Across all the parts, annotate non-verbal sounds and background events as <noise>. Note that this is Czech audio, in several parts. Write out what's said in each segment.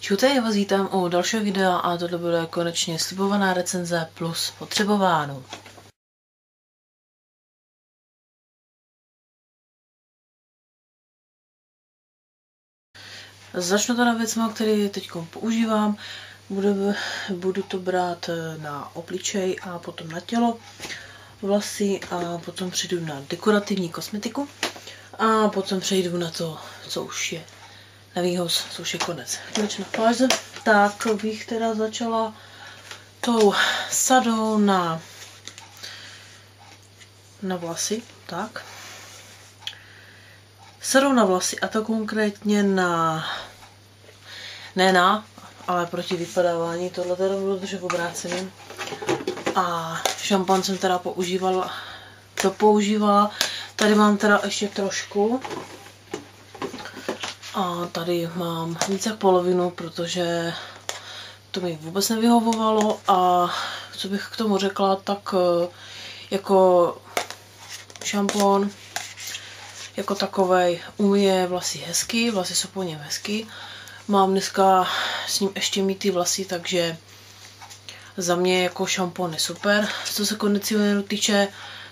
Čujte, já vás vítám u dalšího videa a tohle bude konečně slibovaná recenze plus potřebováno. Začnu teda věcma, které teď používám. Budu, budu to brát na obličej a potom na tělo, vlasy a potom přijdu na dekorativní kosmetiku a potom přejdu na to, co už je na výhoz, co už je konec. Konečná fáze. Tak bych teda začala tou sadou na, na vlasy, tak. Sadou na vlasy a to konkrétně na, ne na, ale proti vypadávání, tohle teda bylo držet obráceným. A šampon jsem teda používala, to používala, tady mám teda ještě trošku, a tady mám víc jak polovinu, protože to mi vůbec nevyhovovalo a co bych k tomu řekla, tak eh, jako šampon jako takovej umije vlasy hezky, vlasy jsou po něm hezky. Mám dneska s ním ještě mít vlasy, takže za mě jako šampon je super. Co se kondicionéru týče,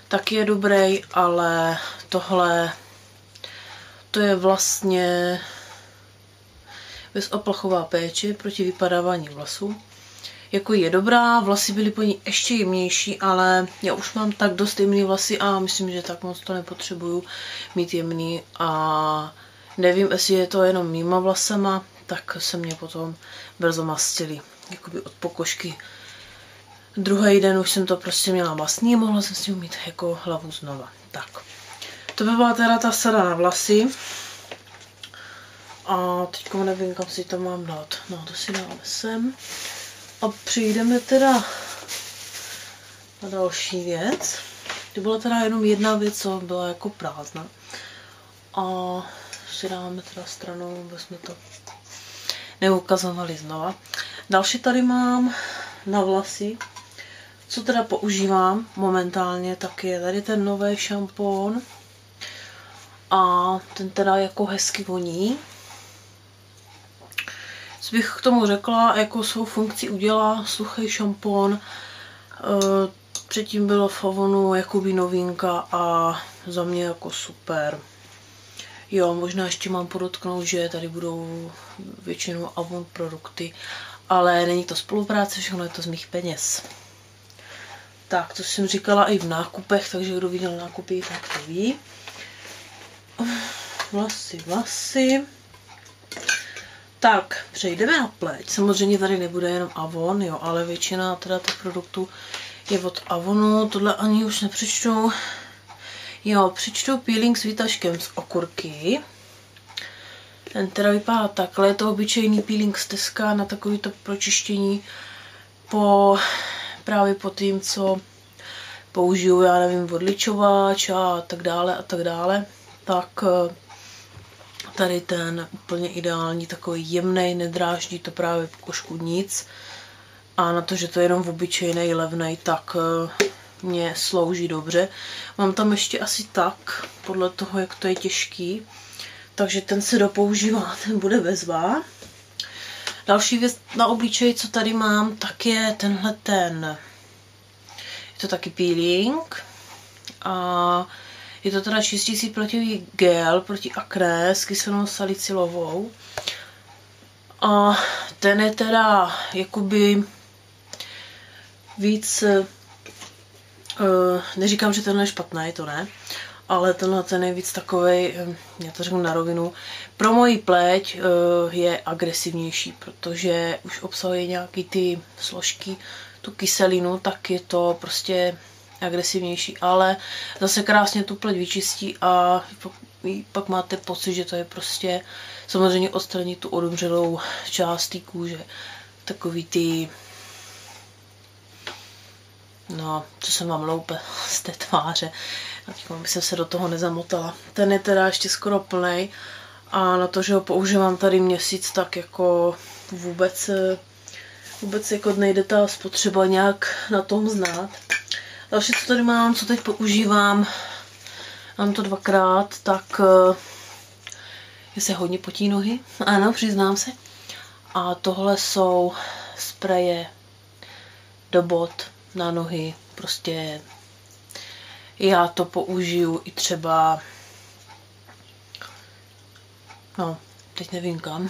taky je dobrý, ale tohle to je vlastně bezoplachová péče proti vypadávání vlasů. Jako je dobrá, vlasy byly po ní ještě jemnější, ale já už mám tak dost jemný vlasy a myslím, že tak moc to nepotřebuju mít jemný a nevím, jestli je to jenom mýma vlasama, tak se mě potom brzo mastily, jakoby od pokožky. Druhý den už jsem to prostě měla a mohla jsem si mít jako hlavu znova. Tak. To by byla teda ta sada na vlasy. A teď nevím, kam si to mám dát. No, to si dáme sem. A přijdeme teda na další věc. To byla teda jenom jedna věc, co byla jako prázdná. A si dáme teda stranou, aby jsme to neukazovali znova. Další tady mám na vlasy. Co teda používám momentálně, tak je tady ten nový šampon. A ten teda jako hezky voní. Co bych k tomu řekla, jako svou funkci udělá suchý šampon. Eh, předtím bylo v Avonu jakoby novinka a za mě jako super. Jo, možná ještě mám podotknout, že tady budou většinou Avon produkty, ale není to spolupráce, všechno je to z mých peněz. Tak, to jsem říkala i v nákupech, takže kdo viděl nákupy, tak to ví. Vlasy, vlasy. Tak, přejdeme na pleť. Samozřejmě tady nebude jenom Avon, jo, ale většina teda těch produktů je od Avonu. Tohle ani už nepřečtu. Jo, přečtu peeling s výtažkem z okurky. Ten teda vypadá takhle, je to obyčejný peeling z Teska na takovýto pročištění po, právě po tím, co použiju, já nevím, odličováč a tak dále a tak dále. Tak eh, tady ten úplně ideální, takový jemný, nedráždí to právě pokožku nic. A na to, že to je jenom obyčejný, levný, tak eh, mě slouží dobře. Mám tam ještě asi tak, podle toho, jak to je těžký. Takže ten se dopoužívá, <laughs> ten bude bezvá. Další věc na obličeji, co tady mám, tak je tenhle ten. Je to taky peeling. A je to teda čistící protivý gel proti akné s kyselou salicylovou. A ten je teda jakoby víc, uh, neříkám, že tenhle je špatný, to ne, ale tenhle ten je víc takový, uh, já to řeknu na rovinu, pro moji pleť uh, je agresivnější, protože už obsahuje nějaký ty složky, tu kyselinu, tak je to prostě agresivnější, ale zase krásně tu pleť vyčistí a pak máte pocit, že to je prostě samozřejmě odstranit tu odumřelou část té kůže. Takový ty no, co jsem vám loupe <laughs> z té tváře. A teď bych se do toho nezamotala. Ten je teda ještě skoro plný a na to, že ho používám tady měsíc, tak jako vůbec vůbec jako nejde ta spotřeba nějak na tom znát. Další, co tady mám, co teď používám, mám to dvakrát, tak je se hodně potí nohy, <laughs> ano, přiznám se. A tohle jsou spreje do bot na nohy. Prostě já to použiju i třeba no, teď nevím kam.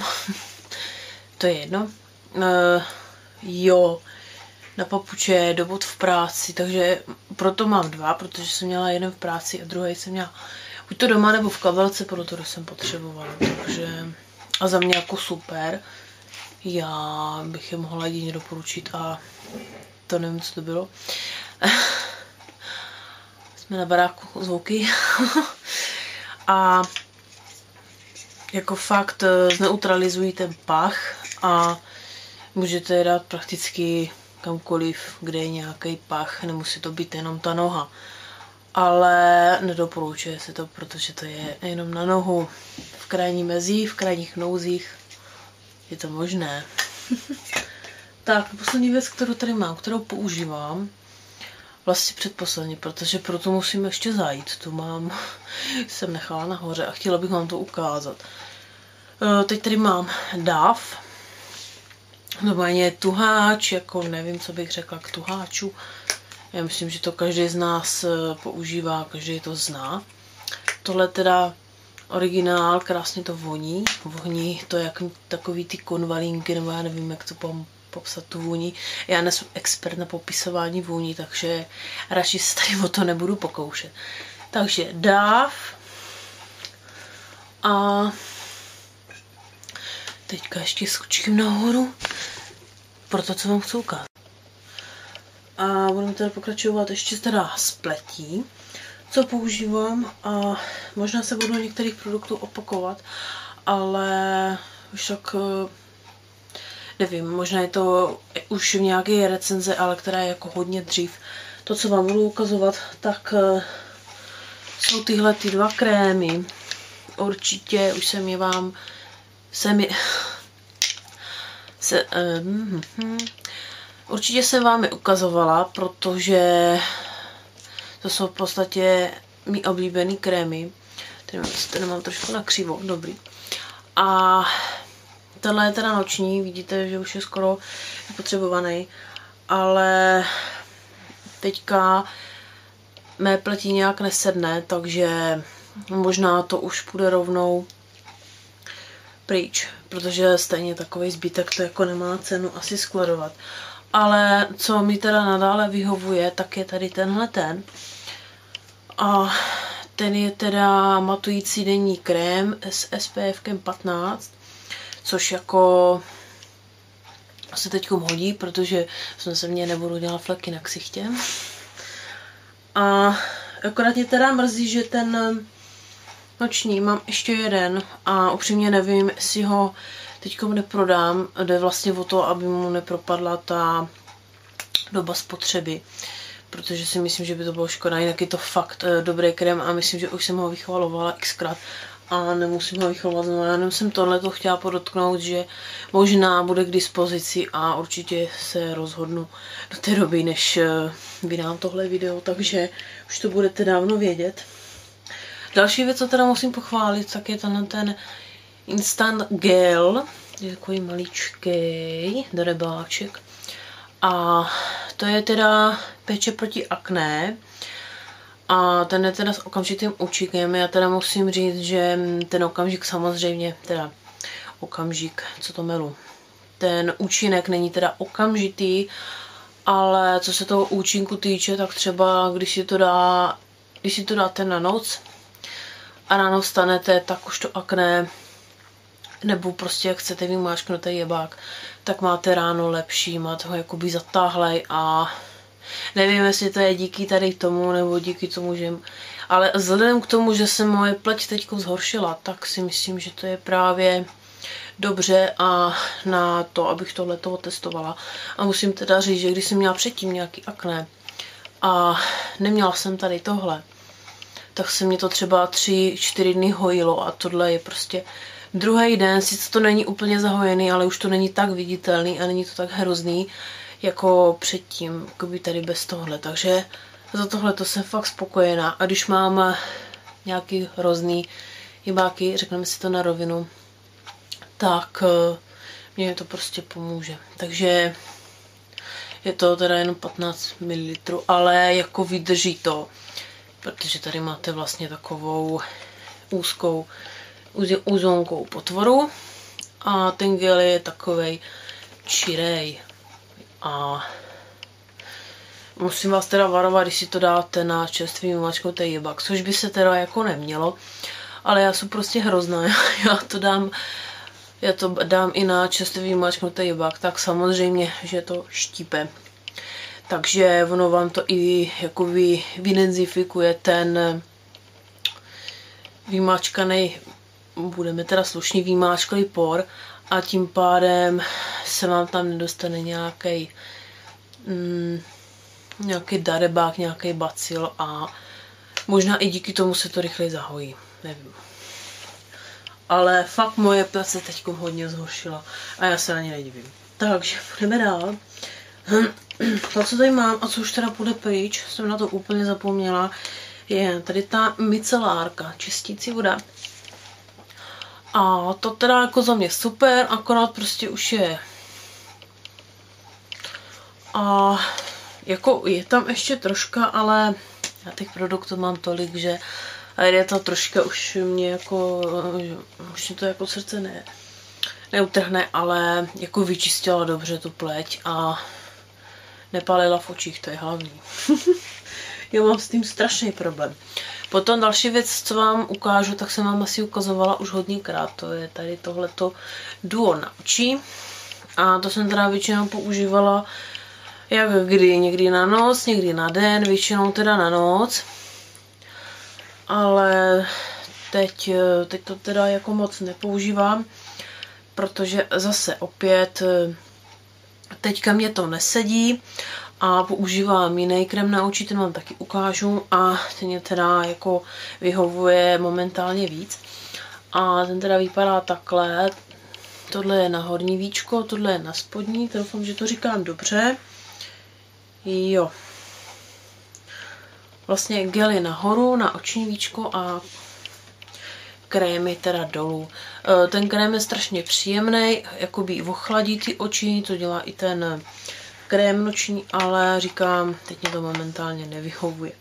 <laughs> to je jedno. Uh, jo, na papuče, do bot v práci, takže proto mám dva, protože jsem měla jeden v práci a druhý jsem měla buď to doma nebo v kabelce, proto jsem potřebovala, takže a za mě jako super. Já bych je mohla jedině doporučit a to nevím, co to bylo. <laughs> Jsme na baráku zvuky. <laughs> a jako fakt eh, zneutralizují ten pach a můžete je dát prakticky kamkoliv, kde je nějaký pach, nemusí to být jenom ta noha. Ale nedoporučuje se to, protože to je jenom na nohu. V krajní mezí, v krajních nouzích je to možné. <laughs> tak, poslední věc, kterou tady mám, kterou používám, vlastně předposlední, protože proto musím ještě zajít. Tu mám, <laughs> jsem nechala nahoře a chtěla bych vám to ukázat. E, teď tady mám DAF, normálně tuháč, jako nevím, co bych řekla k tuháču. Já myslím, že to každý z nás e, používá, každý to zná. Tohle teda originál, krásně to voní. Voní to jak takový ty konvalínky, nebo já nevím, jak to popsat tu vůni. Já nejsem expert na popisování vůní, takže radši se tady o to nebudu pokoušet. Takže dáv a teďka ještě skočím nahoru pro to, co vám chci ukázat. A budeme teda pokračovat ještě teda s pletí, co používám a možná se budu některých produktů opakovat, ale už tak nevím, možná je to už v nějaké recenze, ale která je jako hodně dřív. To, co vám budu ukazovat, tak uh, jsou tyhle ty dva krémy. Určitě už jsem je vám, jsem je, se, uh, uh, určitě jsem vám je ukazovala, protože to jsou v podstatě mý oblíbený krémy. Tady, tady mám trošku na křivo, dobrý. A Tenhle je teda noční, vidíte, že už je skoro potřebovaný, ale teďka mé pletí nějak nesedne, takže možná to už půjde rovnou pryč, protože stejně takový zbytek to jako nemá cenu asi skladovat. Ale co mi teda nadále vyhovuje, tak je tady tenhle ten. A ten je teda matující denní krém s SPF 15 což jako se teď hodí, protože jsem se mě nebudu dělat fleky na ksichtě. A akorát mě teda mrzí, že ten noční mám ještě jeden a upřímně nevím, jestli ho teď neprodám. Jde vlastně o to, aby mu nepropadla ta doba spotřeby protože si myslím, že by to bylo škoda, jinak je to fakt uh, dobrý krém a myslím, že už jsem ho vychvalovala xkrát a nemusím ho vychovovat znovu. Já jenom jsem tohle to chtěla podotknout, že možná bude k dispozici a určitě se rozhodnu do té doby, než eh, vydám tohle video, takže už to budete dávno vědět. Další věc, co teda musím pochválit, tak je ten, ten Instant Gel, je takový maličký drebáček. A to je teda peče proti akné. A ten je teda s okamžitým účinkem. Já teda musím říct, že ten okamžik samozřejmě, teda okamžik, co to melu. Ten účinek není teda okamžitý, ale co se toho účinku týče, tak třeba když si to dá, když si to dáte na noc a ráno vstanete, tak už to akné nebo prostě jak chcete vymášknout jebák, tak máte ráno lepší, máte ho jakoby zatáhlej a Nevím, jestli to je díky tady tomu, nebo díky tomu, že... Ale vzhledem k tomu, že se moje pleť teď zhoršila, tak si myslím, že to je právě dobře a na to, abych tohle toho testovala. A musím teda říct, že když jsem měla předtím nějaký akné a neměla jsem tady tohle, tak se mě to třeba tři, čtyři dny hojilo a tohle je prostě druhý den, sice to není úplně zahojený, ale už to není tak viditelný a není to tak hrozný, jako předtím, jako by tady bez tohle. Takže za tohle to jsem fakt spokojená. A když mám nějaký hrozný jibáky, řekneme si to na rovinu, tak eh, Mně to prostě pomůže. Takže je to teda jenom 15 ml, ale jako vydrží to, protože tady máte vlastně takovou úzkou, úzonkou potvoru a ten gel je takovej čirej a musím vás teda varovat, když si to dáte na čerstvý umačkou jebak, což by se teda jako nemělo, ale já jsem prostě hrozná, <laughs> já to dám já to dám i na čerstvý mačknutý jebak, tak samozřejmě, že to štípe. Takže ono vám to i jakoby vydenzifikuje ten vymáčkaný, budeme teda slušný vymáčklý por a tím pádem se vám tam nedostane nějaký mm, nějaký darebák, nějaký bacil a možná i díky tomu se to rychleji zahojí, nevím. Ale fakt moje place teď hodně zhoršila a já se na ně nedivím. Takže půjdeme dál. <clears throat> To, co tady mám a co už teda půjde pryč, jsem na to úplně zapomněla, je tady ta micelárka, čistící voda. A to teda jako za mě super, akorát prostě už je a jako je tam ještě troška, ale já těch produktů mám tolik, že a je to troška už mě jako, už mě to jako srdce ne, neutrhne, ale jako vyčistila dobře tu pleť a nepalila v očích, to je hlavní. <laughs> Já mám s tím strašný problém. Potom další věc, co vám ukážu, tak jsem vám asi ukazovala už hodněkrát. To je tady tohleto duo na oči. A to jsem teda většinou používala jak kdy, někdy na noc, někdy na den, většinou teda na noc. Ale teď, teď to teda jako moc nepoužívám, protože zase opět teďka mě to nesedí a používám jiný krem na oči, ten vám taky ukážu a ten je teda jako vyhovuje momentálně víc. A ten teda vypadá takhle, tohle je na horní víčko, tohle je na spodní, doufám, že to říkám dobře. Jo. Vlastně gely nahoru, na oční víčko a krémy teda dolů. E, ten krém je strašně příjemný, jakoby ochladí ty oči, to dělá i ten krém noční, ale říkám, teď mě to momentálně nevyhovuje.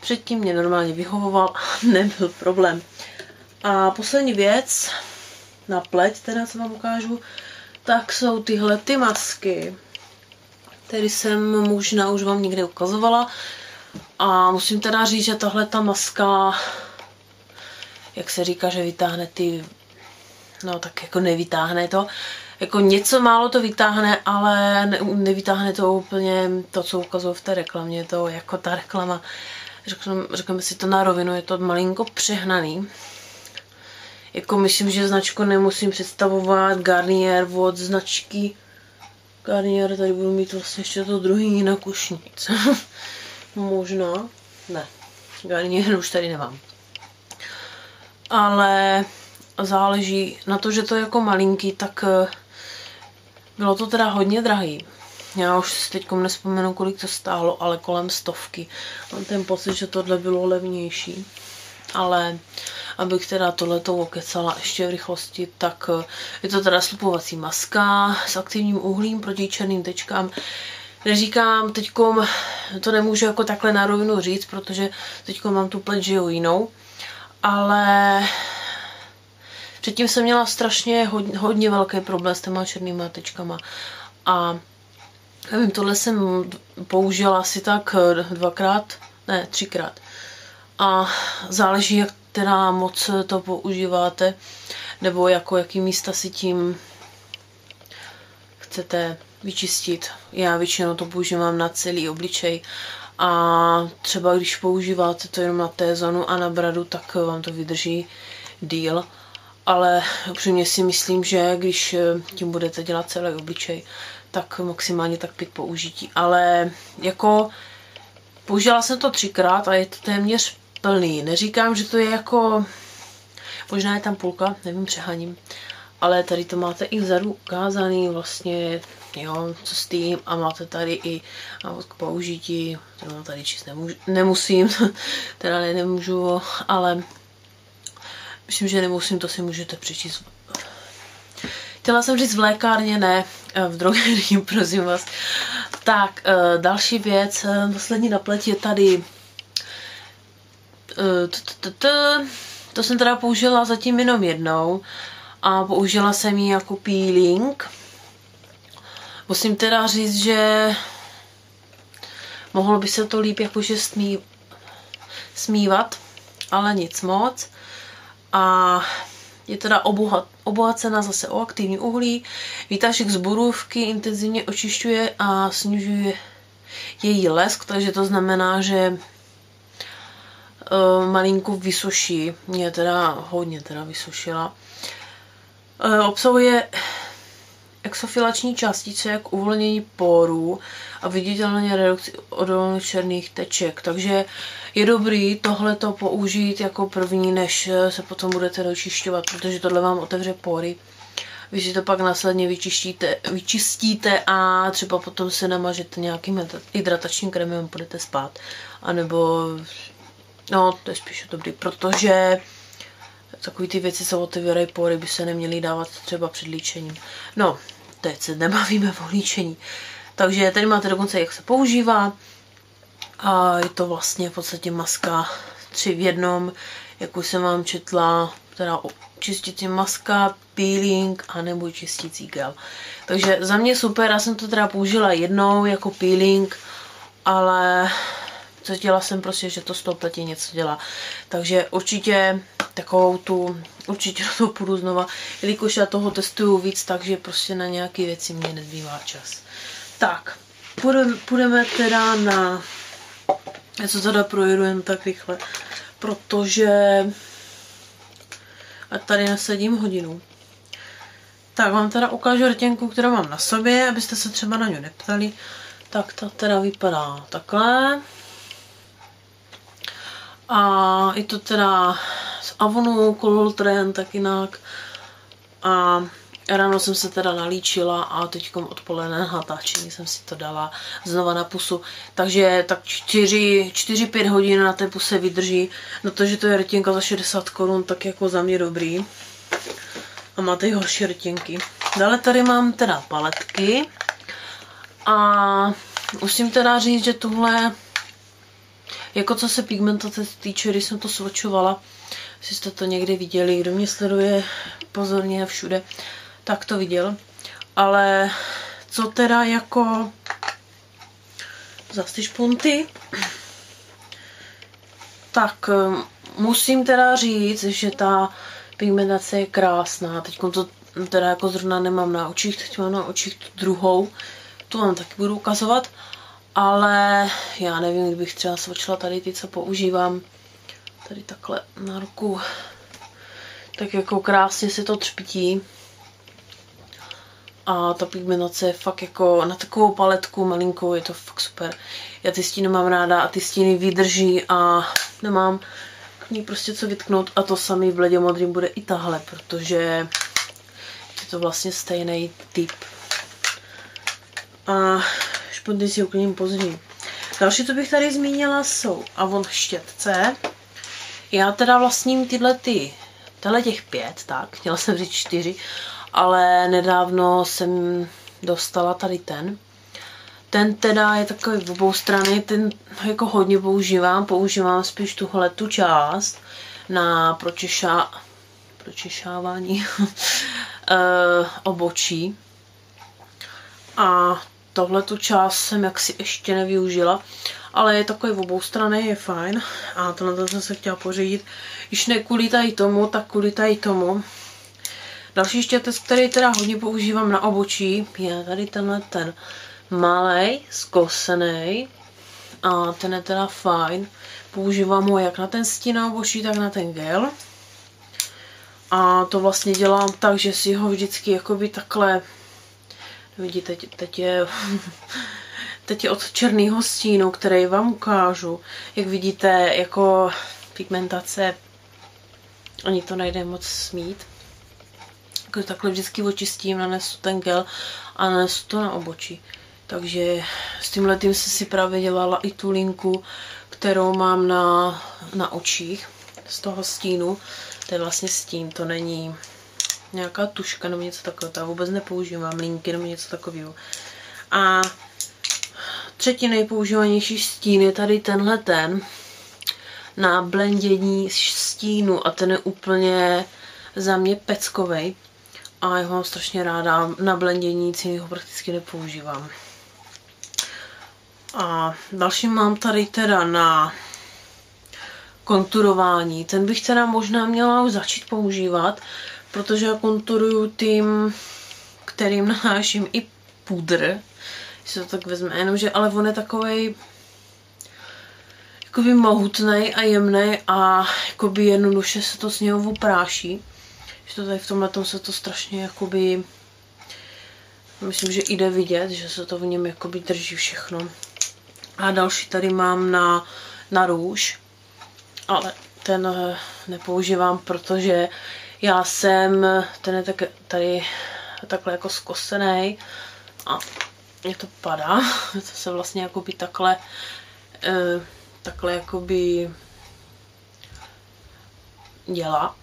Předtím mě normálně vyhovoval, <laughs> nebyl problém. A poslední věc, na pleť teda, co vám ukážu, tak jsou tyhle ty masky který jsem možná už vám někde ukazovala. A musím teda říct, že tahle ta maska, jak se říká, že vytáhne ty, no tak jako nevytáhne to, jako něco málo to vytáhne, ale ne, nevytáhne to úplně to, co ukazuju v té reklamě, to jako ta reklama, řekneme, řekneme si to na rovinu, je to malinko přehnaný. Jako myslím, že značku nemusím představovat, Garnier od značky Garnier, tady budu mít vlastně ještě to druhý na kušnic. <laughs> Možná. Ne. Garnier už tady nemám. Ale záleží na to, že to je jako malinký, tak eh, bylo to teda hodně drahý. Já už si teď nespomenu, kolik to stálo, ale kolem stovky. Mám ten pocit, že tohle bylo levnější. Ale abych teda tohleto okecala ještě v rychlosti, tak eh, je to teda slupovací maska s aktivním uhlím proti černým tečkám. Neříkám, teďkom to nemůžu jako takhle na rovinu říct, protože teď mám tu pleť žijou jinou, ale předtím jsem měla strašně hodně, hodně velký problém s těma černýma tečkama a nevím, tohle jsem použila asi tak dvakrát, ne, třikrát. A záleží, jak teda moc to používáte, nebo jako jaký místa si tím chcete vyčistit. Já většinou to používám na celý obličej a třeba když používáte to jenom na té zónu a na bradu, tak vám to vydrží díl. Ale upřímně si myslím, že když tím budete dělat celý obličej, tak maximálně tak pět použití. Ale jako použila jsem to třikrát a je to téměř plný. Neříkám, že to je jako, možná je tam půlka, nevím, přehaním, ale tady to máte i vzadu ukázaný vlastně, jo, co s tím a máte tady i k použití, to tady číst nemůžu, nemusím, <laughs> teda ne, nemůžu, ale myslím, že nemusím, to si můžete přečíst. chtěla jsem říct v lékárně, ne, eh, v drogerii, <laughs> prosím vás. Tak, eh, další věc, eh, poslední na pleti je tady to jsem teda použila zatím jenom jednou a použila jsem ji jako peeling. Musím teda říct, že mohlo by se to líp jakože smí, smívat, ale nic moc. A je teda obohat, obohacena zase o aktivní uhlí. Výtažek z borůvky intenzivně očišťuje a snižuje její lesk, takže to znamená, že uh, malinko vysuší. Mě teda hodně teda vysušila. Uh, obsahuje exofilační částice jak uvolnění porů a viditelně redukci odolných černých teček. Takže je dobrý tohleto použít jako první, než se potom budete dočišťovat, protože tohle vám otevře pory. Vy si to pak následně vyčistíte, vyčistíte a třeba potom se namažete nějakým hydratačním krémem a budete spát. A nebo No, to je spíš dobrý, protože takový ty věci, co otevírají pory, by se neměly dávat třeba před líčením. No, teď se nebavíme o líčení. Takže tady máte dokonce, jak se používá. A je to vlastně v podstatě maska tři v jednom, jak už jsem vám četla, teda čistící maska, peeling a nebo čistící gel. Takže za mě super, já jsem to teda použila jednou jako peeling, ale cítila jsem prostě, že to toho pletě něco dělá. Takže určitě takovou tu, určitě to půjdu znova, jelikož já toho testuju víc, takže prostě na nějaké věci mě nezbývá čas. Tak, půjdeme, půjdeme teda na, já to teda projedu jen tak rychle, protože a tady nasadím hodinu. Tak vám teda ukážu rtěnku, kterou mám na sobě, abyste se třeba na ně neptali. Tak ta teda vypadá takhle. A je to teda z Avonu, Color Trend, tak jinak. A ráno jsem se teda nalíčila a teď odpoledne na natáčení jsem si to dala znova na pusu. Takže tak 4-5 hodin na té puse vydrží. No to, že to je rtěnka za 60 korun, tak jako za mě dobrý. A máte i horší rtěnky. Dále tady mám teda paletky. A musím teda říct, že tuhle jako co se pigmentace týče, když jsem to svočovala, jestli jste to někdy viděli, kdo mě sleduje pozorně všude, tak to viděl. Ale co teda jako zase ty špunty, tak um, musím teda říct, že ta pigmentace je krásná. Teď to teda jako zrovna nemám na očích, teď mám na očích tu druhou, tu vám taky budu ukazovat ale já nevím, kdybych třeba svočila tady ty, co používám tady takhle na ruku, tak jako krásně se to třpití. A ta pigmentace je fakt jako na takovou paletku malinkou, je to fakt super. Já ty stíny mám ráda a ty stíny vydrží a nemám k ní prostě co vytknout a to samý v bledě modrým bude i tahle, protože je to vlastně stejný typ. A špunty si uklidím později. Další, co bych tady zmínila, jsou Avon štětce. Já teda vlastním tyhle ty, tyhle těch pět, tak, chtěla jsem říct čtyři, ale nedávno jsem dostala tady ten. Ten teda je takový v obou strany, ten jako hodně používám, používám spíš tuhle tu část na pročešá, pročešávání <laughs> eh, obočí. A tohle tu část jsem jaksi ještě nevyužila, ale je takový v obou strany, je fajn. A to na to jsem se chtěla pořídit. Když ne kvůli tady tomu, tak kvůli tady tomu. Další štětec, který teda hodně používám na obočí, je tady tenhle ten malý, zkosený. A ten je teda fajn. Používám ho jak na ten stín na obočí, tak na ten gel. A to vlastně dělám tak, že si ho vždycky jakoby takhle Vidíte, teď, teď je... Teď je od černého stínu, který vám ukážu. Jak vidíte, jako pigmentace ani to nejde moc smít. Jako takhle vždycky očistím, nanesu ten gel a nanesu to na obočí. Takže s tímhle tím jsem si právě dělala i tu linku, kterou mám na, na očích z toho stínu. To je vlastně stín, to není nějaká tuška nebo něco takového, já vůbec nepoužívám linky nebo něco takového. A třetí nejpoužívanější stín je tady tenhle ten na blendění stínu a ten je úplně za mě peckovej a já ho mám strašně ráda, na blendění nic jiného prakticky nepoužívám. A další mám tady teda na konturování. Ten bych teda možná měla už začít používat, protože já konturuju tím, kterým <laughs> nanáším i pudr, se to tak vezme, jenomže ale on je takovej jakoby mohutný a jemný a jakoby jednoduše se to s něho opráší. Že to tady v tomhle se to strašně jakoby myslím, že jde vidět, že se to v něm jakoby drží všechno. A další tady mám na, na růž, ale ten eh, nepoužívám, protože já jsem, ten je tak, tady takhle jako zkosený a mě to padá, <laughs> to se vlastně jakoby takhle, eh, takhle jakoby dělá.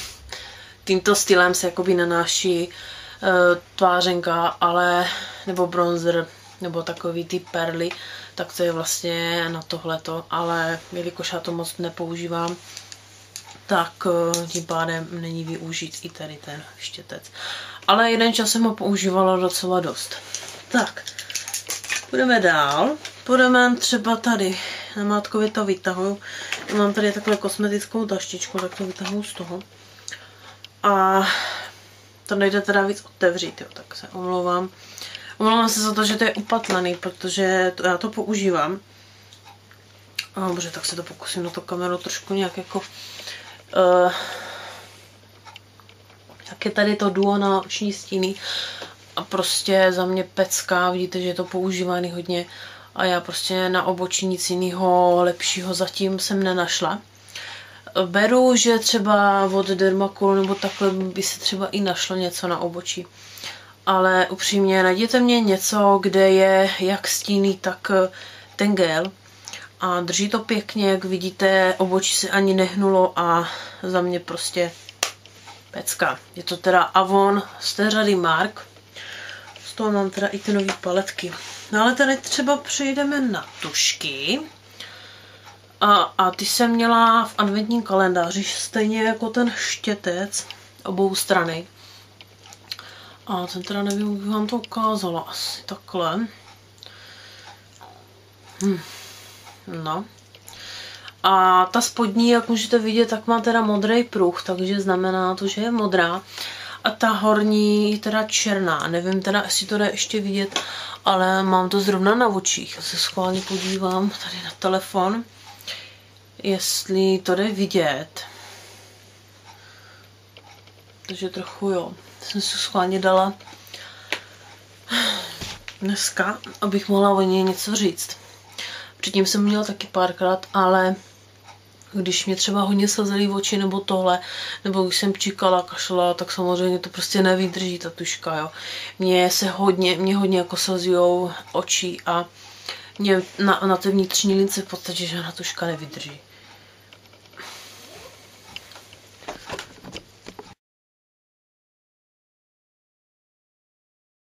<laughs> Tímto stylem se jakoby nanáší eh, tvářenka, ale, nebo bronzer, nebo takový ty perly, tak to je vlastně na tohleto, ale jelikož já to moc nepoužívám, tak eh, tím pádem není využít i tady ten štětec. Ale jeden čas jsem ho používala docela dost. Tak, půjdeme dál. Půjdeme třeba tady, na mátkovi to vytahuju. Mám tady takhle kosmetickou taštičku, tak to vytahuju z toho. A to nejde teda víc otevřít, jo, tak se omlouvám. Omlouvám se za to, že to je upatlaný, protože to, já to používám. A bože, tak se to pokusím na to kameru trošku nějak jako... Uh, tak je tady to duo na oční stíny a prostě za mě pecká, vidíte, že je to používaný hodně a já prostě na obočí nic jiného lepšího zatím jsem nenašla. Beru, že třeba od Dermacol nebo takhle by se třeba i našlo něco na obočí ale upřímně najděte mě něco, kde je jak stíný, tak eh, ten gel a drží to pěkně, jak vidíte, obočí se ani nehnulo a za mě prostě pecka. Je to teda Avon z té řady Mark. Toho mám teda i ty nové paletky. No ale tady třeba přejdeme na tušky. A, a ty jsem měla v adventním kalendáři stejně jako ten štětec obou strany. A ten teda nevím, jak vám to ukázala. Asi takhle. Hm. No. A ta spodní, jak můžete vidět, tak má teda modrý pruh, takže znamená to, že je modrá. A ta horní je teda černá. Nevím teda, jestli to jde ještě vidět, ale mám to zrovna na očích. Já se schválně podívám tady na telefon, jestli to jde vidět. Takže trochu jo jsem si schválně dala dneska, abych mohla o něj něco říct. Předtím jsem měla taky párkrát, ale když mě třeba hodně slzely oči nebo tohle, nebo když jsem číkala, kašla, tak samozřejmě to prostě nevydrží ta tuška, jo. Mně se hodně, mě hodně jako slzujou oči a mě na, na té vnitřní lince v podstatě žádná tuška nevydrží.